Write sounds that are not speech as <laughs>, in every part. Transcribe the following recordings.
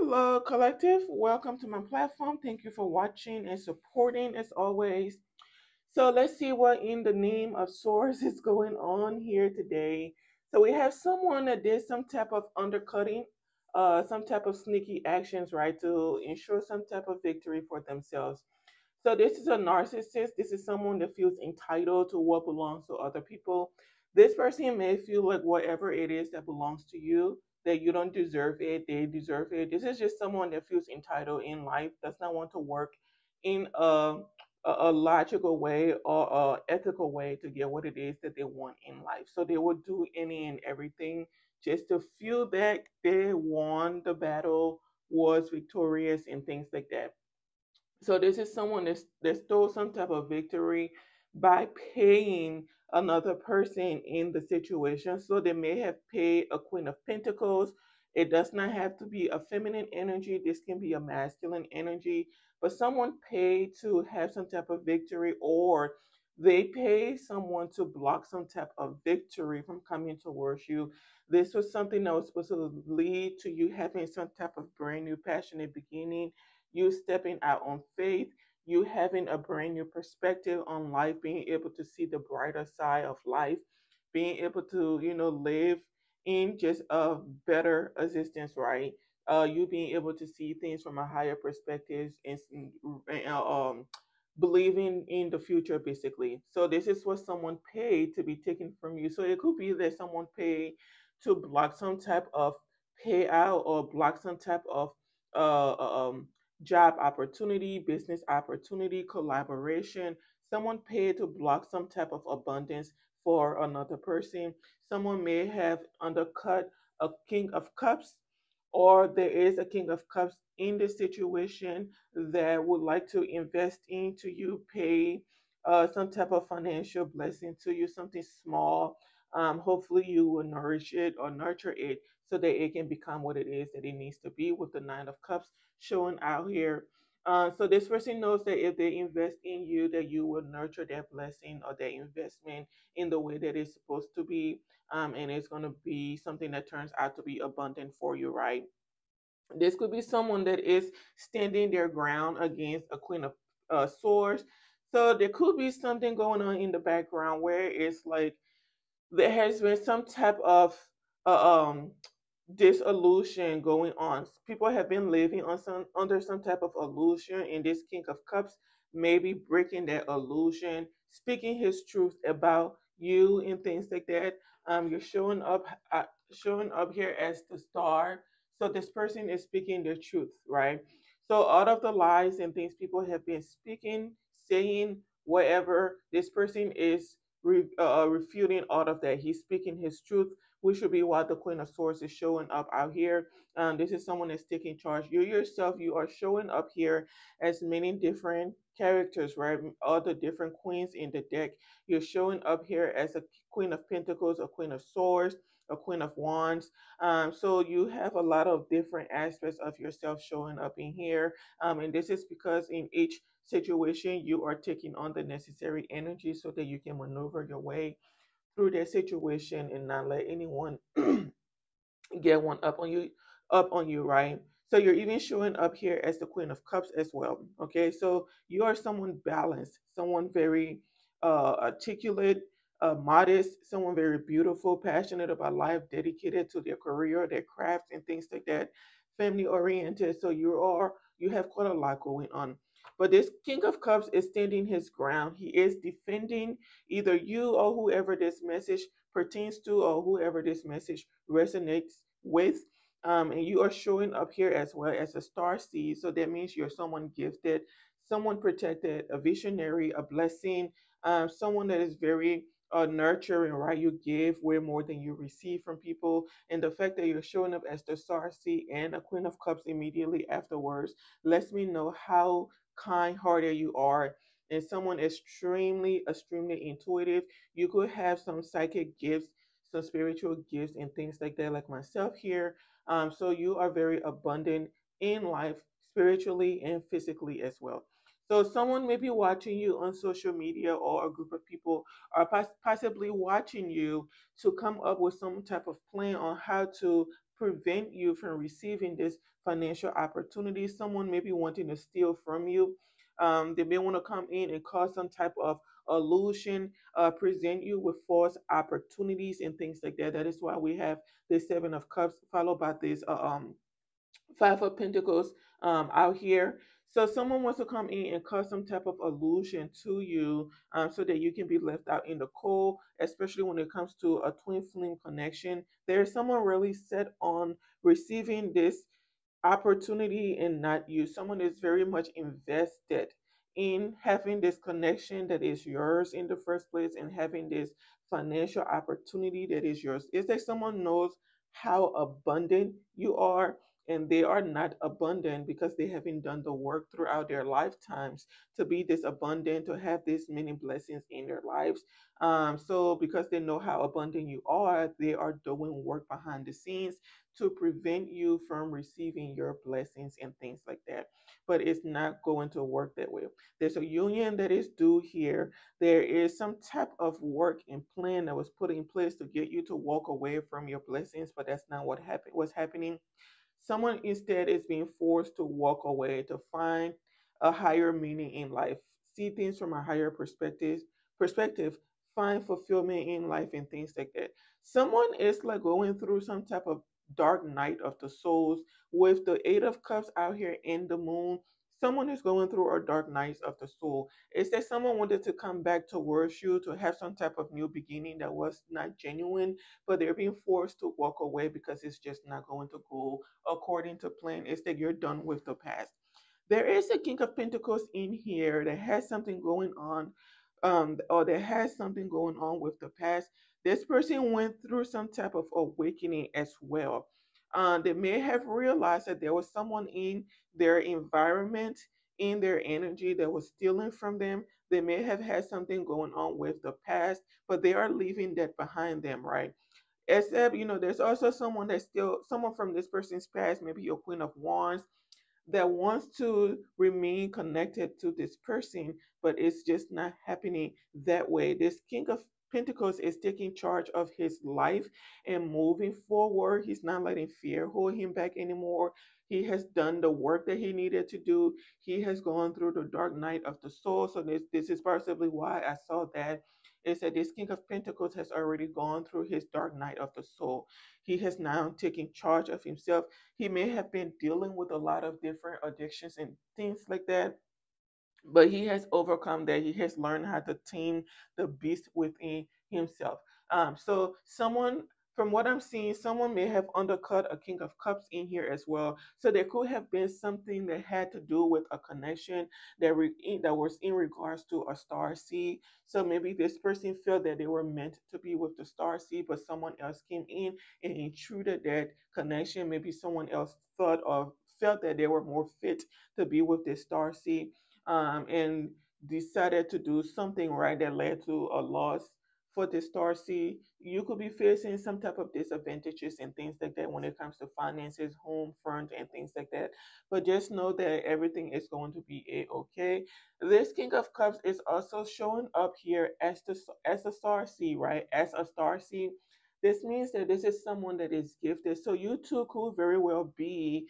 Hello, collective. Welcome to my platform. Thank you for watching and supporting as always. So let's see what in the name of source <laughs> is going on here today. So we have someone that did some type of undercutting, uh, some type of sneaky actions, right, to ensure some type of victory for themselves. So this is a narcissist. This is someone that feels entitled to what belongs to other people. This person may feel like whatever it is that belongs to you, that you don't deserve it, they deserve it. This is just someone that feels entitled in life, does not want to work in a, a, logical way or a ethical way to get what it is that they want in life. So they will do any and everything just to feel that they won the battle, was victorious, and things like that. So this is someone that stole some type of victory by paying another person in the situation. So they may have paid a Queen of Pentacles. It does not have to be a feminine energy. This can be a masculine energy. But someone paid to have some type of victory or they pay someone to block some type of victory from coming towards you. This was something that was supposed to lead to you having some type of brand new passionate beginning, you stepping out on faith, you having a brand new perspective on life, being able to see the brighter side of life, being able to, you know, live in just a better existence, right? Uh, you being able to see things from a higher perspective and, uh, um, believing in the future, basically. So this is what someone paid to be taken from you. So it could be that someone paid to block some type of payout or block some type of uh, uh um, job opportunity, business opportunity, collaboration. Someone paid to block some type of abundance for another person. Someone may have undercut a king of cups, or there is a king of cups in the situation that would like to invest into you, pay uh, some type of financial blessing to you, something small. Um, hopefully, you will nourish it or nurture it so that it can become what it is that it needs to be with the Nine of Cups showing out here. Uh, so this person knows that if they invest in you, that you will nurture that blessing or that investment in the way that it's supposed to be, um, and it's going to be something that turns out to be abundant for you, right? This could be someone that is standing their ground against a Queen of uh, Swords. So there could be something going on in the background where it's like there has been some type of uh, um disillusion going on. People have been living on some under some type of illusion, and this King of Cups maybe breaking that illusion, speaking his truth about you and things like that. Um, you're showing up, uh, showing up here as the star. So this person is speaking the truth, right? So out of the lies and things people have been speaking, saying, whatever, this person is re- uh, refuting all of that. He's speaking his truth which should be why the Queen of Swords is showing up out here. Um, this is someone that's taking charge. You yourself, you are showing up here as many different characters, right? All the different queens in the deck. You're showing up here as a Queen of Pentacles, a Queen of Swords, a Queen of Wands. Um, so you have a lot of different aspects of yourself showing up in here. Um, and this is because in each situation, you are taking on the necessary energy so that you can maneuver your way through that situation and not let anyone <clears throat> get one up on you up on you right? So you're even showing up here as the queen of cups as well okay? So you are someone balanced someone very uh, articulate uh, modest someone very beautiful passionate about life dedicated to their career their craft and things like that family oriented so you are you have quite a lot going on but this King of Cups is standing his ground. He is defending either you or whoever this message pertains to or whoever this message resonates with. Um, and you are showing up here as well as a star seed. So that means you're someone gifted, someone protected, a visionary, a blessing, um, someone that is very uh, nurturing, right? You give way more than you receive from people. And the fact that you're showing up as the star seed and a queen of cups immediately afterwards lets me know how kind-hearted you are and someone extremely extremely intuitive you could have some psychic gifts some spiritual gifts and things like that like myself here. Um, so you are very abundant in life spiritually and physically as well. So someone may be watching you on social media or a group of people are possibly watching you to come up with some type of plan on how to prevent you from receiving this financial opportunity. Someone may be wanting to steal from you. Um, they may want to come in and cause some type of illusion, uh, present you with false opportunities and things like that. That is why we have the Seven of Cups followed by this uh, um, Five of Pentacles um, out here. So someone wants to come in and cause some type of illusion to you um, so that you can be left out in the cold, especially when it comes to a twin flame connection. There's someone really set on receiving this opportunity and not you. Someone is very much invested in having this connection that is yours in the first place and having this financial opportunity that is yours. Is that someone knows how abundant you are? And they are not abundant because they haven't done the work throughout their lifetimes to be this abundant, to have this many blessings in their lives. Um, so, because they know how abundant you are, they are doing work behind the scenes to prevent you from receiving your blessings and things like that. But it's not going to work that way. There's a union that is due here. There is some type of work and plan that was put in place to get you to walk away from your blessings, but that's not what happened. What's happening? Someone instead is being forced to walk away to find a higher meaning in life, see things from a higher perspective, perspective, find fulfillment in life and things like that. Someone is like going through some type of dark night of the souls with the eight of cups out here in the moon someone is going through a dark night of the soul it's that someone wanted to come back towards you to have some type of new beginning that was not genuine but they're being forced to walk away because it's just not going to go according to plan? It's that you're done with the past? There is a king of pentacles in here that has something going on um or that has something going on with the past. This person went through some type of awakening as well. Uh, they may have realized that there was someone in their environment, in their energy that was stealing from them. They may have had something going on with the past, but they are leaving that behind them, right? Except, you know, there's also someone that's still, someone from this person's past, maybe your Queen of Wands, that wants to remain connected to this person, but it's just not happening that way. This King of Pentacles is taking charge of his life and moving forward. He's not letting fear hold him back anymore. He has done the work that he needed to do. He has gone through the dark night of the soul. So this, this is possibly why I saw that is that this King of Pentacles has already gone through his dark night of the soul. He has now taken charge of himself. He may have been dealing with a lot of different addictions and things like that but he has overcome that. He has learned how to tame the beast within himself. Um, so someone from what I'm seeing, someone may have undercut a King of Cups in here as well. So there could have been something that had to do with a connection that re- that was in regards to a star seed. So maybe this person felt that they were meant to be with the star seed, but someone else came in and intruded that connection. Maybe someone else thought or felt that they were more fit to be with this star seed um, and decided to do something right that led to a loss for the star seed, you could be facing some type of disadvantages and things like that when it comes to finances, home front, and things like that. But just know that everything is going to be a okay. This King of Cups is also showing up here as the as a star seed, right? As a star seed. This means that this is someone that is gifted. So you two could very well be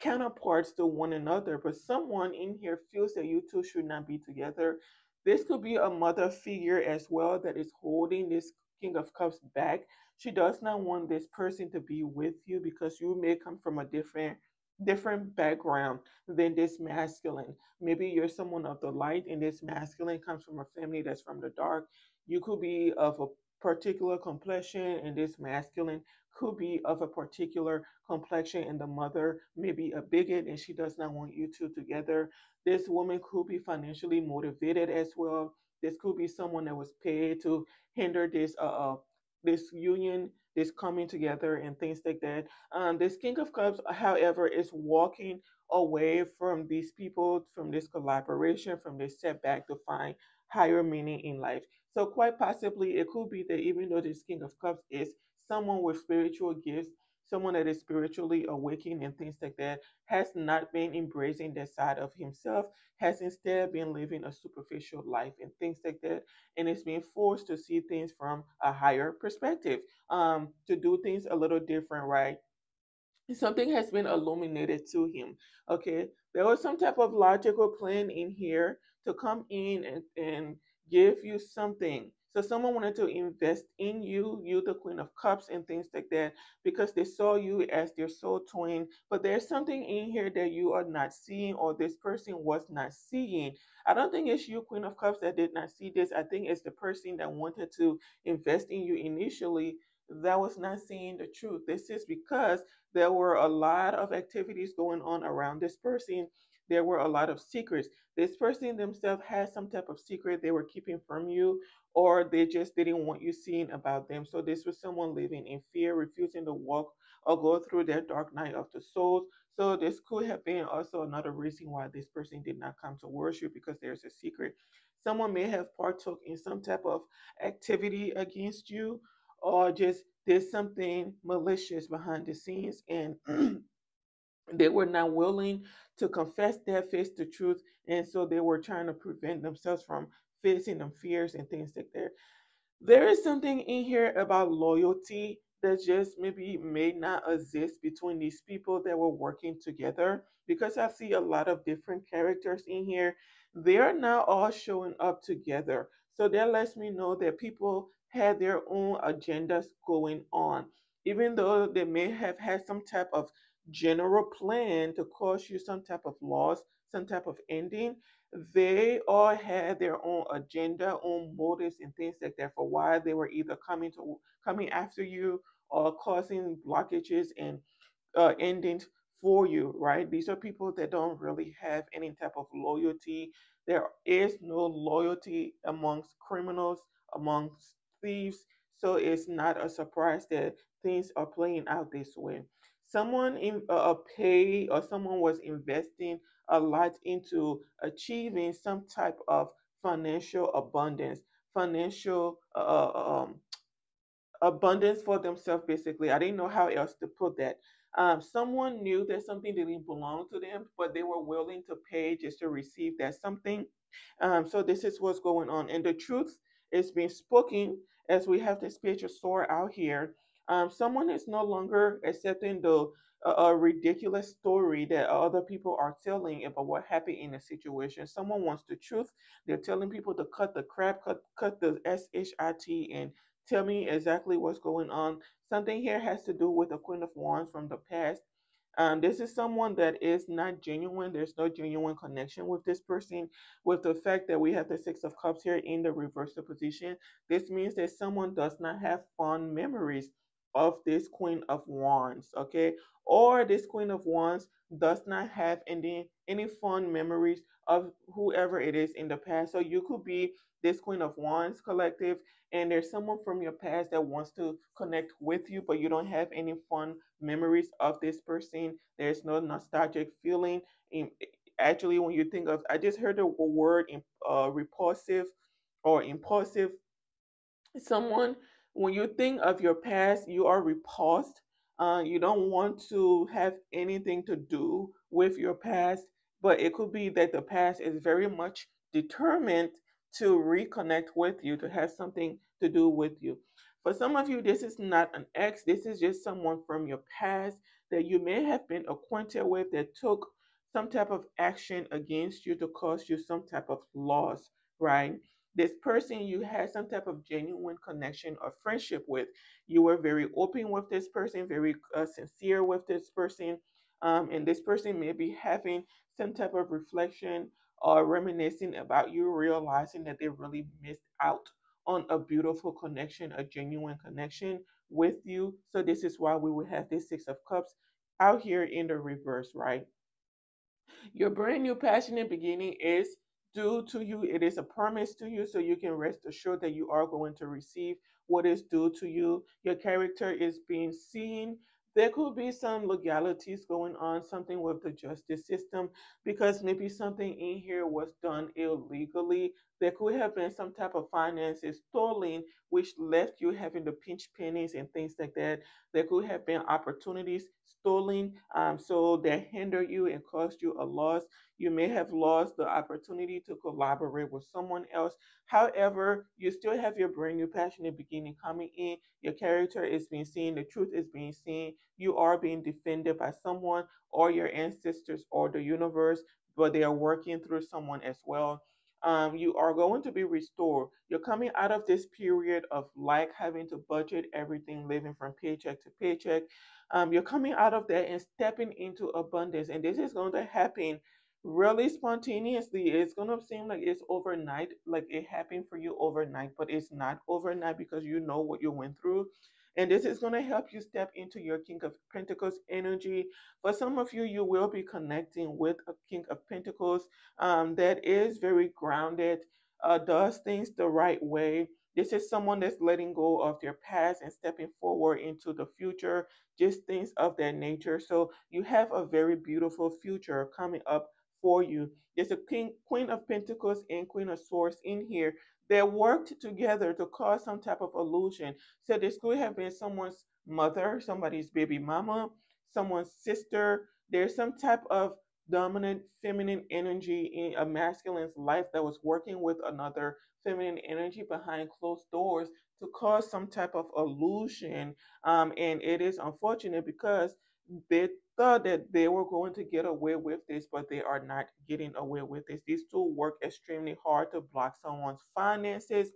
counterparts to one another, but someone in here feels that you two should not be together. This could be a mother figure as well that is holding this King of Cups back. She does not want this person to be with you because you may come from a different different background than this masculine. Maybe you're someone of the light and this masculine comes from a family that's from the dark. You could be of a particular complexion and this masculine could be of a particular complexion and the mother may be a bigot and she does not want you two together. This woman could be financially motivated as well. This could be someone that was paid to hinder this uh, uh this union, this coming together and things like that. Um, this King of Cups, however, is walking away from these people, from this collaboration, from this setback to find higher meaning in life. So quite possibly it could be that even though this King of Cups is someone with spiritual gifts, someone that is spiritually awakened and things like that, has not been embracing that side of himself, has instead been living a superficial life and things like that, and is being forced to see things from a higher perspective, um, to do things a little different, right? something has been illuminated to him. Okay, there was some type of logical plan in here to come in and, and give you something. So someone wanted to invest in you, you the Queen of Cups and things like that, because they saw you as their soul twin. But there's something in here that you are not seeing, or this person was not seeing. I don't think it's you, Queen of Cups, that did not see this. I think it's the person that wanted to invest in you initially that was not seeing the truth. This is because there were a lot of activities going on around this person. There were a lot of secrets. This person themselves had some type of secret they were keeping from you, or they just didn't want you seeing about them. So, this was someone living in fear, refusing to walk or go through their dark night of the souls. So, this could have been also another reason why this person did not come to worship because there's a secret. Someone may have partook in some type of activity against you or just there's something malicious behind the scenes and <clears throat> they were not willing to confess their face the truth and so they were trying to prevent themselves from facing them fears and things like that there is something in here about loyalty that just maybe may not exist between these people that were working together because I see a lot of different characters in here. They're not all showing up together. So that lets me know that people had their own agendas going on. Even though they may have had some type of general plan to cause you some type of loss, some type of ending, they all had their own agenda, own motives, and things like that for why they were either coming to coming after you or causing blockages and uh, endings for you, right? These are people that don't really have any type of loyalty. There is no loyalty amongst criminals, amongst thieves. So it's not a surprise that things are playing out this way. Someone in uh, pay or someone was investing a lot into achieving some type of financial abundance, financial uh, uh, um, abundance for themselves basically. I didn't know how else to put that. Um, someone knew that something didn't belong to them but they were willing to pay just to receive that something. Um, so this is what's going on. And the truth is being spoken as we have the spiritual sword out here um, someone is no longer accepting the uh, ridiculous story that other people are telling about what happened in a situation. Someone wants the truth. They're telling people to cut the crap, cut cut the S H I T, and Tell me exactly what's going on. Something here has to do with the Queen of Wands from the past. Um, this is someone that is not genuine. There's no genuine connection with this person. With the fact that we have the Six of Cups here in the reversal position, this means that someone does not have fond memories of this Queen of Wands, okay? Or this Queen of Wands does not have any any fond memories of whoever it is in the past. So you could be this Queen of Wands collective, and there's someone from your past that wants to connect with you, but you don't have any fun memories of this person. There's no nostalgic feeling. In, actually, when you think of, I just heard the word uh, repulsive or impulsive. Someone, when you think of your past, you are repulsed. Uh, you don't want to have anything to do with your past, but it could be that the past is very much determined to reconnect with you, to have something to do with you. For some of you, this is not an ex, this is just someone from your past that you may have been acquainted with that took some type of action against you to cause you some type of loss, right? This person you had some type of genuine connection or friendship with. You were very open with this person, very uh, sincere with this person. Um, and this person may be having some type of reflection or reminiscing about you, realizing that they really missed out on a beautiful connection, a genuine connection with you. So, this is why we would have this Six of Cups out here in the reverse, right? Your brand new passionate beginning is due to you. It is a promise to you, so you can rest assured that you are going to receive what is due to you. Your character is being seen there could be some legalities going on, something with the justice system, because maybe something in here was done illegally. There could have been some type of finances stolen, which left you having to pinch pennies and things like that. There could have been opportunities stolen, um, so that hinder you and caused you a loss. You may have lost the opportunity to collaborate with someone else. However, you still have your brand new passionate beginning coming in. Your character is being seen, the truth is being seen. you are being defended by someone or your ancestors or the universe, but they are working through someone as well. Um, you are going to be restored. You're coming out of this period of like having to budget everything, living from paycheck to paycheck. Um, you're coming out of that and stepping into abundance. And this is going to happen really spontaneously. It's going to seem like it's overnight, like it happened for you overnight, but it's not overnight because you know what you went through. And this is going to help you step into your King of Pentacles energy. For some of you, you will be connecting with a King of Pentacles um, that is very grounded, uh, does things the right way. This is someone that's letting go of their past and stepping forward into the future, just things of that nature. So you have a very beautiful future coming up for you. There's a king, Queen of Pentacles and Queen of Swords in here they worked together to cause some type of illusion. So this could have been someone's mother, somebody's baby mama, someone's sister. There's some type of dominant feminine energy in a masculine's life that was working with another feminine energy behind closed doors to cause some type of illusion. Um, and it is unfortunate because they thought that they were going to get away with this, but they are not getting away with this. These two work extremely hard to block someone's finances,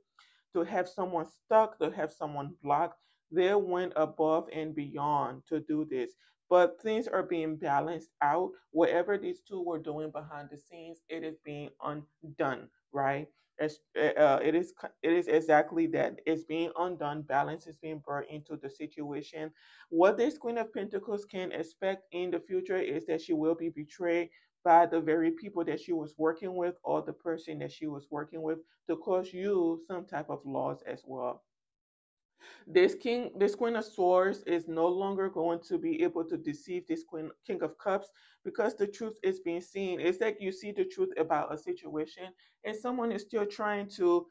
to have someone stuck, to have someone blocked. They went above and beyond to do this. But things are being balanced out. Whatever these two were doing behind the scenes, it is being undone, right? It's, eh, uh, it is it is exactly that. It's being undone. Balance is being brought into the situation. What this Queen of Pentacles can expect in the future is that she will be betrayed by the very people that she was working with or the person that she was working with to cause you some type of loss as well. This king, this queen of swords is no longer going to be able to deceive this queen, king of cups, because the truth is being seen. It's like you see the truth about a situation, and someone is still trying to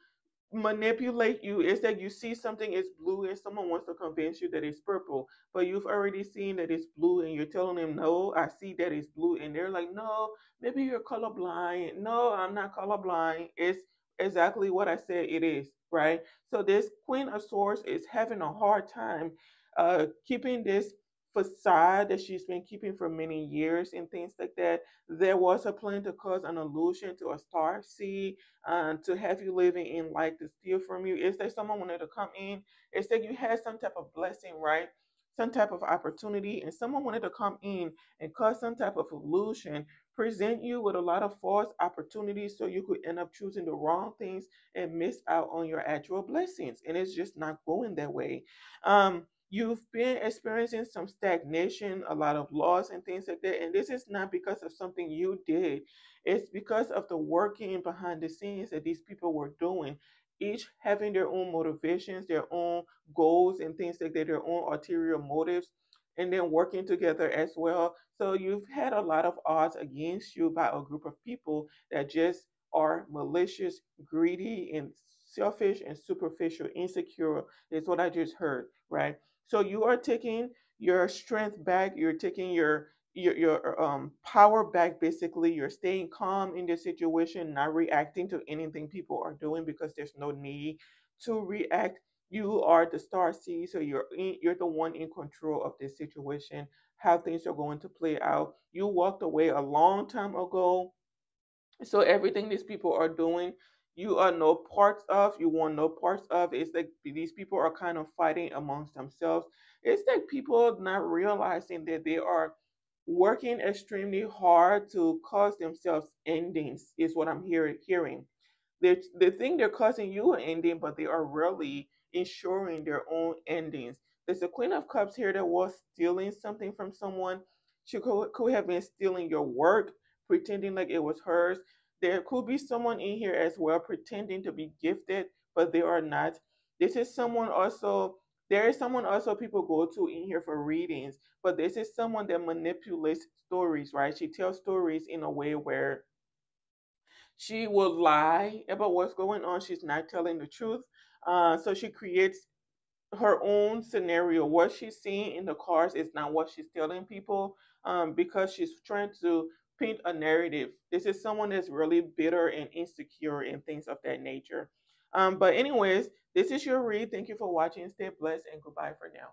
manipulate you. It's like you see something is blue, and someone wants to convince you that it's purple, but you've already seen that it's blue, and you're telling them, "No, I see that it's blue," and they're like, "No, maybe you're colorblind." No, I'm not colorblind. It's exactly what I said it is, right? So this Queen of Swords is having a hard time uh, keeping this facade that she's been keeping for many years and things like that. There was a plan to cause an illusion to a star seed, uh, to have you living in light to steal from you. Is there someone wanted to come in? It's that you had some type of blessing, right? Some type of opportunity, and someone wanted to come in and cause some type of illusion present you with a lot of false opportunities so you could end up choosing the wrong things and miss out on your actual blessings. And it's just not going that way. Um, you've been experiencing some stagnation, a lot of loss, and things like that. And this is not because of something you did, it's because of the working behind the scenes that these people were doing. Each having their own motivations, their own goals, and things like that, their own ulterior motives and then working together as well. So you've had a lot of odds against you by a group of people that just are malicious, greedy, and selfish and superficial, insecure, is what I just heard, right? So you are taking your strength back, you're taking your your, your um, power back basically you're staying calm in the situation not reacting to anything people are doing because there's no need to react you are the star seed, so you're in, you're the one in control of this situation, how things are going to play out. You walked away a long time ago, so everything these people are doing, you are no parts of. You want no parts of. It's like these people are kind of fighting amongst themselves. It's like people not realizing that they are working extremely hard to cause themselves endings. Is what I'm hearing. Hearing. They they think they're causing you an ending, but they are really ensuring their own endings. There's a Queen of Cups here that was stealing something from someone. She could, could have been stealing your work, pretending like it was hers. There could be someone in here as well pretending to be gifted, but they are not. This is someone also, there is someone also people go to in here for readings, but this is someone that manipulates stories, right? She tells stories in a way where she will lie about what's going on. She's not telling the truth. Uh, so she creates her own scenario. What she's seeing in the cars is not what she's telling people um, because she's trying to paint a narrative. This is someone that's really bitter and insecure and things of that nature. Um, but anyways, this is your read. Thank you for watching. Stay blessed and goodbye for now.